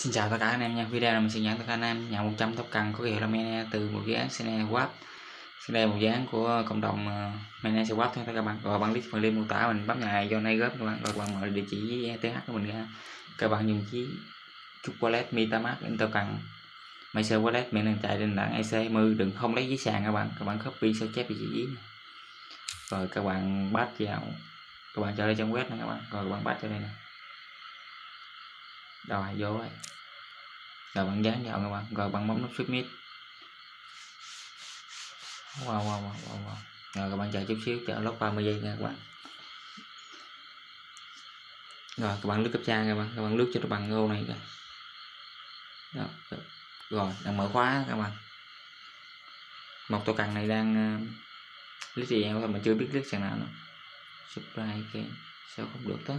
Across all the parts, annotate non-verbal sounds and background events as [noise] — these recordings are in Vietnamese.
Xin chào tất cả anh em nha, video này mình sẽ nhận tất cả anh em. Nhận 100 tóc cần có hiệu là mene từ một dự án Sene Wap. Đây một dự án của cộng đồng uh, mene Wap thôi. Các bạn Rồi bạn click phần link mô tả mình bấm nhà do nay góp các bạn Rồi bạn mở địa chỉ với ETH của mình ra. Các bạn dùng chí chúc wallet MetaMask máy xe wallet mình đang chạy trên đảng EC20 đừng không lấy giấy sàn các bạn. Các bạn copy sao chép địa chỉ giấy Rồi các bạn bắt vào Các bạn cho đây trong web này các bạn. Rồi các bạn bắt cho đây nè. Rồi vô rồi rồi bạn dán vào các bạn rồi bạn bấm nút submit wow wow wow wow, wow. rồi các bạn chờ chút xíu chờ lót 30 giây nha các bạn. Rồi các bạn lướt cấp trang các bạn. Các bạn lướt cho nó bằng ô này kìa. Đó. rồi. Đang mở khóa các bạn. Một tổ cần này đang ờ, uh, list gì em mà chưa biết list sàn nào nữa. Subscribe kênh sao không được tới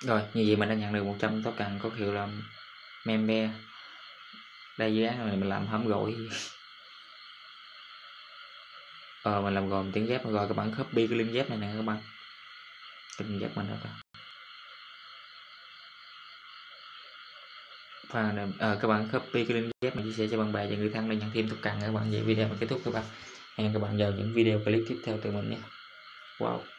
rồi như vậy mình đã nhận được 100 token có hiệu là member. Đây dự án này mình làm hóm gội. [laughs] Ờ mình làm gồm tiếng dép rồi các bạn copy cái link dép này nè các bạn. Cái link dép mình đó và ờ, các bạn ờ, copy cái link ghép mình chia sẻ cho bạn bè và người thân để nhận thêm token các bạn. Vậy video mình kết thúc các bạn. Hẹn các bạn vào những video clip tiếp theo từ mình nhé. Wow.